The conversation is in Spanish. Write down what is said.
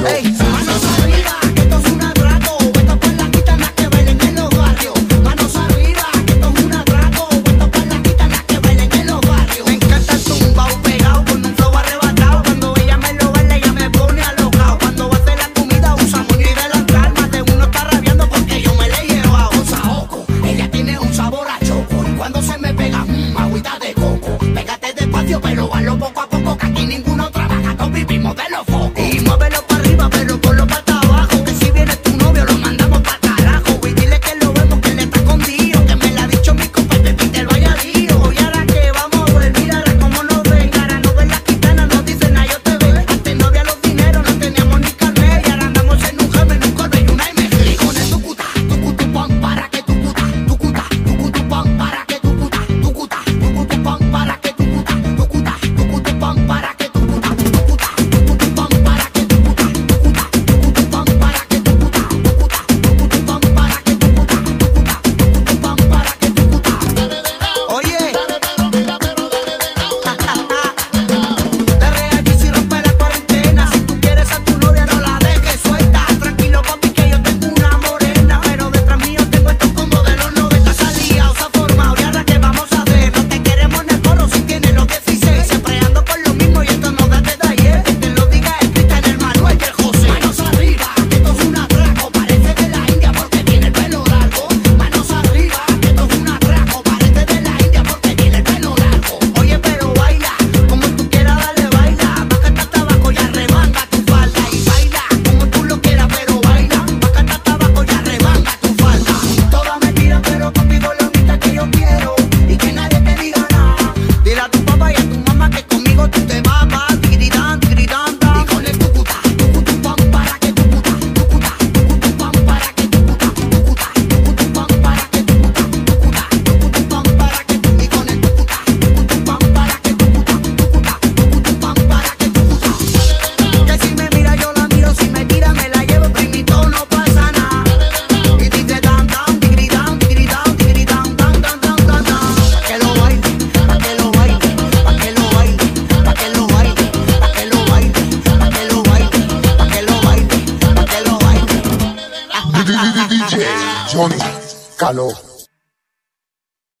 pago. Manos arriba, que esto es un atraco. Vuelta para las gitanas que bailen en los barrios. Manos arriba, que esto es un atraco. Vuelta para las gitanas que bailen en los barrios. Me encanta el tumbao pegado con un flow arrebatado. Cuando ella me lo baila, ella me pone alocado. Cuando va a hacer la comida, usa muy de las calmas. De uno está rabiando porque yo me le he llevado. Saoco, ella tiene un sabor a choco. Y cuando se me pega, mmm, agüita de coco. Pégate despacio, pero hazlo poco a poco, que aquí ninguno trabaja. Todos vivimos de los focos. DJ Johnny Caló.